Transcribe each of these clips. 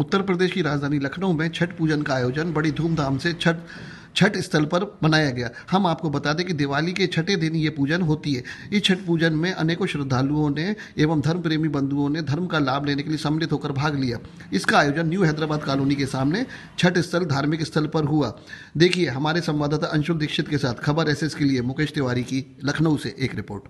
उत्तर प्रदेश की राजधानी लखनऊ में छठ पूजन का आयोजन बड़ी धूमधाम से छठ छठ स्थल पर मनाया गया। हम आपको बता दें कि दिवाली के छठे दिन ये पूजन होती है। इस छठ पूजन में अनेकों श्रद्धालुओं ने एवं धर्म प्रेमी बंधुओं ने धर्म का लाभ लेने के लिए सम्मिलित होकर भाग लिया। इसका आयोजन न्यू हैदराबाद कॉलोनी के सामने छठ स्थल धार्मिक स्थल पर हुआ। देखिए, हमारे संवाददाता अंशुल दीक्षित के साथ खबर एस के लिए मुकेश तिवारी की लखनऊ से एक रिपोर्ट।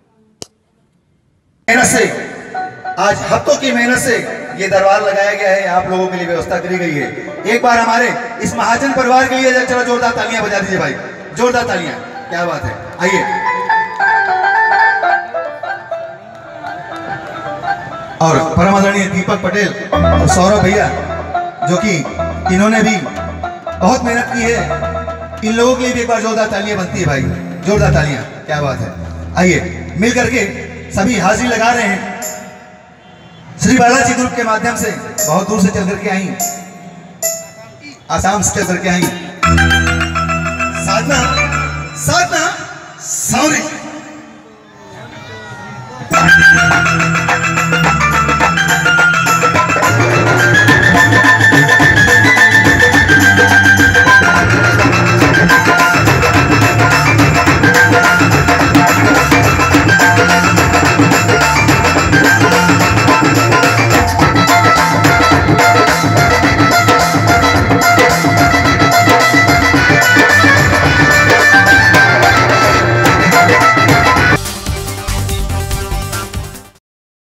आज हफ्तों की मेहनत से ये दरबार लगाया गया है, आप लोगों के लिए व्यवस्था करी गई है। एक बार हमारे इस महाजन परिवार के लिए चलो, जोरदार तालियाँ बजा दीजिए भाई। जोरदार तालियाँ, क्या बात है। आइए। और परम आदरणीय दीपक पटेल और सौरभ भैया, जो कि इन्होंने भी बहुत मेहनत की है, इन लोगों के लिए भी एक बार जोरदार तालियाँ बनती है भाई। जोरदार तालियाँ, क्या बात है। आइए मिल करके सभी हाजिरी लगा रहे हैं। श्री बालाजी ग्रुप के माध्यम से बहुत दूर से चल करके आई। आसाम से चल करके आई। साधना साधना सॉरी